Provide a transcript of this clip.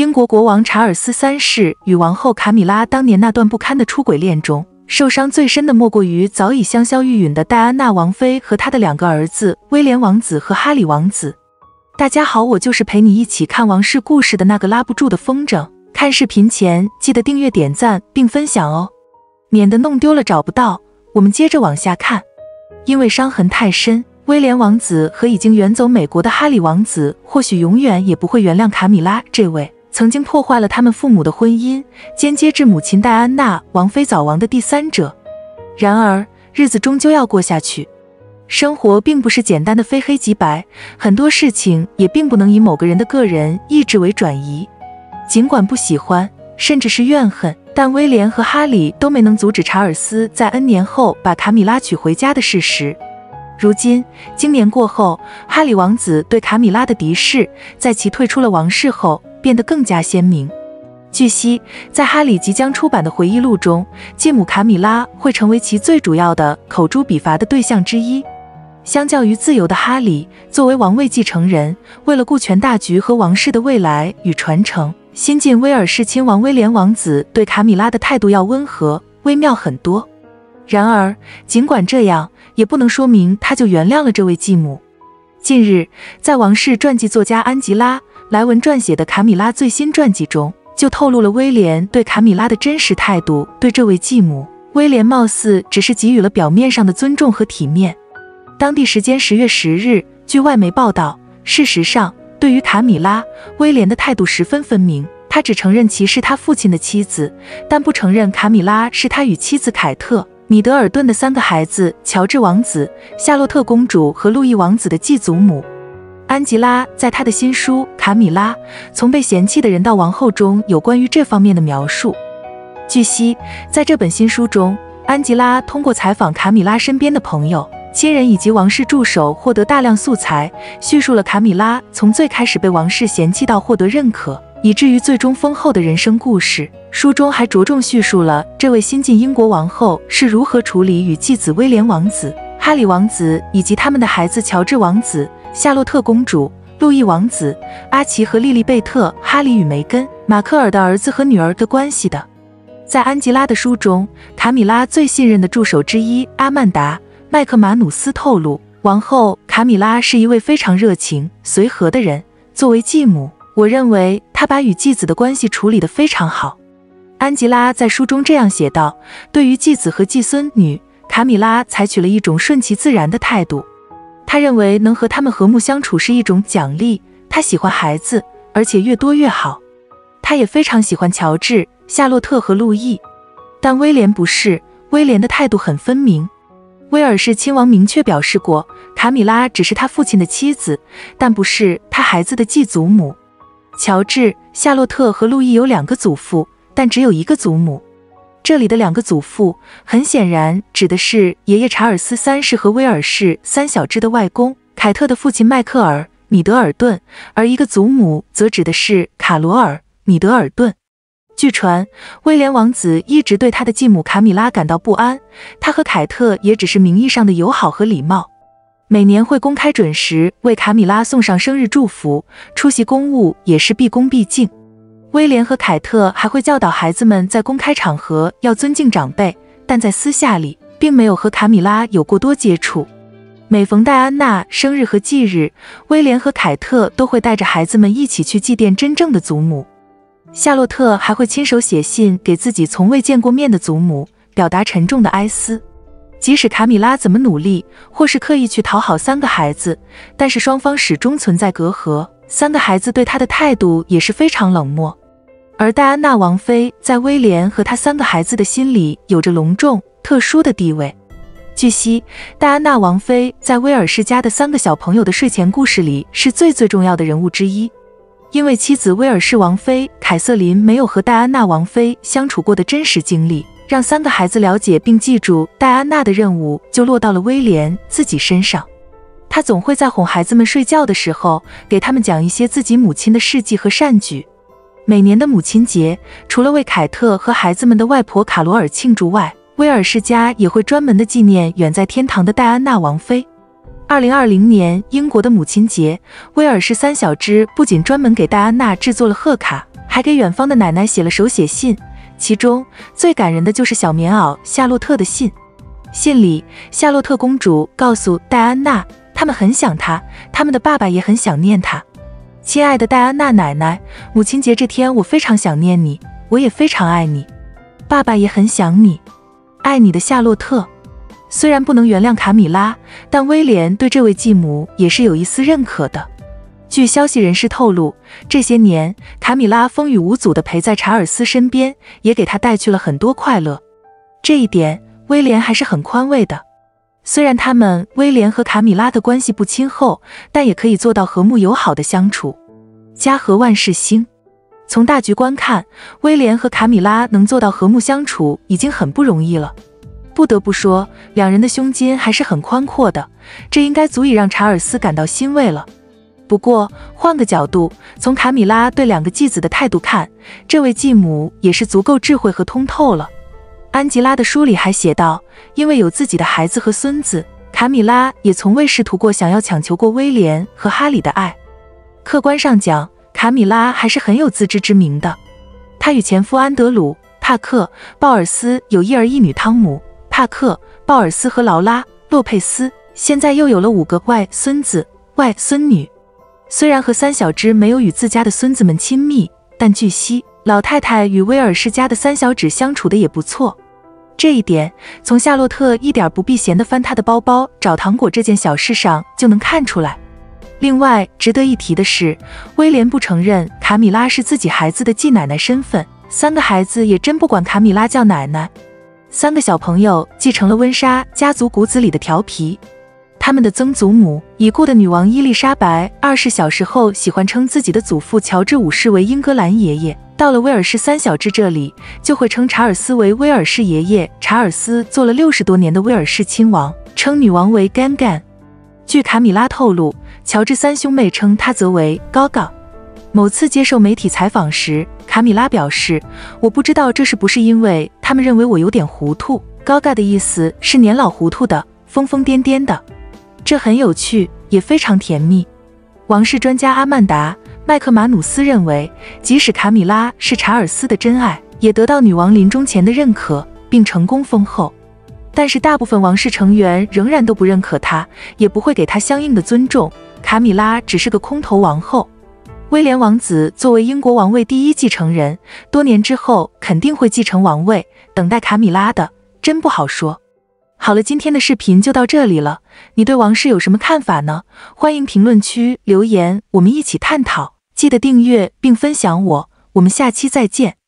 英国国王查尔斯三世与王后卡米拉当年那段不堪的出轨恋中，受伤最深的莫过于早已香消玉殒的戴安娜王妃和她的两个儿子威廉王子和哈里王子。大家好，我就是陪你一起看王室故事的那个拉不住的风筝。看视频前记得订阅、点赞并分享哦，免得弄丢了找不到。我们接着往下看，因为伤痕太深。威廉王子和已经远走美国的哈里王子，或许永远也不会原谅卡米拉这位曾经破坏了他们父母的婚姻、间接致母亲戴安娜王妃早亡的第三者。然而，日子终究要过下去，生活并不是简单的非黑即白，很多事情也并不能以某个人的个人意志为转移。尽管不喜欢，甚至是怨恨，但威廉和哈里都没能阻止查尔斯在 N 年后把卡米拉娶回家的事实。如今，经年过后，哈里王子对卡米拉的敌视，在其退出了王室后变得更加鲜明。据悉，在哈里即将出版的回忆录中，继母卡米拉会成为其最主要的口诛笔伐的对象之一。相较于自由的哈里，作为王位继承人，为了顾全大局和王室的未来与传承，新晋威尔士亲王威廉王子对卡米拉的态度要温和、微妙很多。然而，尽管这样，也不能说明他就原谅了这位继母。近日，在王室传记作家安吉拉·莱文撰写的卡米拉最新传记中，就透露了威廉对卡米拉的真实态度。对这位继母，威廉貌似只是给予了表面上的尊重和体面。当地时间十月十日，据外媒报道，事实上，对于卡米拉，威廉的态度十分分明。他只承认其是他父亲的妻子，但不承认卡米拉是他与妻子凯特。米德尔顿的三个孩子：乔治王子、夏洛特公主和路易王子的继祖母安吉拉，在他的新书《卡米拉：从被嫌弃的人到王后》中有关于这方面的描述。据悉，在这本新书中，安吉拉通过采访卡米拉身边的朋友、亲人以及王室助手，获得大量素材，叙述了卡米拉从最开始被王室嫌弃到获得认可。以至于最终丰厚的人生故事。书中还着重叙述了这位新晋英国王后是如何处理与继子威廉王子、哈里王子以及他们的孩子乔治王子、夏洛特公主、路易王子、阿奇和莉莉贝特、哈里与梅根、马克尔的儿子和女儿的关系的。在安吉拉的书中，卡米拉最信任的助手之一阿曼达·麦克马努斯透露，王后卡米拉是一位非常热情、随和的人。作为继母。我认为她把与继子的关系处理得非常好。安吉拉在书中这样写道：“对于继子和继孙女，卡米拉采取了一种顺其自然的态度。他认为能和他们和睦相处是一种奖励。他喜欢孩子，而且越多越好。他也非常喜欢乔治、夏洛特和路易，但威廉不是。威廉的态度很分明。威尔士亲王明确表示过，卡米拉只是他父亲的妻子，但不是他孩子的继祖母。”乔治、夏洛特和路易有两个祖父，但只有一个祖母。这里的两个祖父，很显然指的是爷爷查尔斯三世和威尔士三小只的外公凯特的父亲迈克尔·米德尔顿，而一个祖母则指的是卡罗尔·米德尔顿。据传，威廉王子一直对他的继母卡米拉感到不安，他和凯特也只是名义上的友好和礼貌。每年会公开准时为卡米拉送上生日祝福，出席公务也是毕恭毕敬。威廉和凯特还会教导孩子们在公开场合要尊敬长辈，但在私下里并没有和卡米拉有过多接触。每逢戴安娜生日和忌日，威廉和凯特都会带着孩子们一起去祭奠真正的祖母。夏洛特还会亲手写信给自己从未见过面的祖母，表达沉重的哀思。即使卡米拉怎么努力，或是刻意去讨好三个孩子，但是双方始终存在隔阂。三个孩子对他的态度也是非常冷漠。而戴安娜王妃在威廉和他三个孩子的心里有着隆重、特殊的地位。据悉，戴安娜王妃在威尔士家的三个小朋友的睡前故事里是最最重要的人物之一，因为妻子威尔士王妃凯瑟琳没有和戴安娜王妃相处过的真实经历。让三个孩子了解并记住戴安娜的任务，就落到了威廉自己身上。他总会在哄孩子们睡觉的时候，给他们讲一些自己母亲的事迹和善举。每年的母亲节，除了为凯特和孩子们的外婆卡罗尔庆祝外，威尔士家也会专门的纪念远在天堂的戴安娜王妃。二零二零年英国的母亲节，威尔士三小只不仅专门给戴安娜制作了贺卡。还给远方的奶奶写了手写信，其中最感人的就是小棉袄夏洛特的信。信里，夏洛特公主告诉戴安娜，他们很想她，他们的爸爸也很想念她。亲爱的戴安娜奶奶，母亲节这天我非常想念你，我也非常爱你，爸爸也很想你，爱你的夏洛特。虽然不能原谅卡米拉，但威廉对这位继母也是有一丝认可的。据消息人士透露，这些年卡米拉风雨无阻地陪在查尔斯身边，也给他带去了很多快乐。这一点。威廉还是很宽慰的，虽然他们威廉和卡米拉的关系不亲厚，但也可以做到和睦友好的相处。家和万事兴。从大局观看，威廉和卡米拉能做到和睦相处已经很不容易了。不得不说，两人的胸襟还是很宽阔的，这应该足以让查尔斯感到欣慰了。不过换个角度，从卡米拉对两个继子的态度看，这位继母也是足够智慧和通透了。安吉拉的书里还写道，因为有自己的孩子和孙子，卡米拉也从未试图过想要抢求过威廉和哈里的爱。客观上讲，卡米拉还是很有自知之明的。她与前夫安德鲁·帕克·鲍尔斯有一儿一女汤姆·帕克·鲍尔斯和劳拉·洛佩斯，现在又有了五个外孙子、外孙女。虽然和三小只没有与自家的孙子们亲密，但据悉。老太太与威尔士家的三小指相处的也不错，这一点从夏洛特一点不避嫌的翻他的包包找糖果这件小事上就能看出来。另外值得一提的是，威廉不承认卡米拉是自己孩子的继奶奶身份，三个孩子也真不管卡米拉叫奶奶。三个小朋友继承了温莎家族骨子里的调皮。他们的曾祖母已故的女王伊丽莎白二世小时候喜欢称自己的祖父乔治五世为英格兰爷爷。到了威尔士三小只这里，就会称查尔斯为威尔士爷爷。查尔斯做了六十多年的威尔士亲王，称女王为 Gan Gan。据卡米拉透露，乔治三兄妹称他则为 Gaga。某次接受媒体采访时，卡米拉表示：“我不知道这是不是因为他们认为我有点糊涂。Gaga 的意思是年老糊涂的，疯疯癫癫的。这很有趣，也非常甜蜜。”王室专家阿曼达。麦克马努斯认为，即使卡米拉是查尔斯的真爱，也得到女王临终前的认可，并成功封后。但是大部分王室成员仍然都不认可她，也不会给她相应的尊重。卡米拉只是个空头王后。威廉王子作为英国王位第一继承人，多年之后肯定会继承王位，等待卡米拉的真不好说。好了，今天的视频就到这里了。你对王室有什么看法呢？欢迎评论区留言，我们一起探讨。记得订阅并分享我，我们下期再见。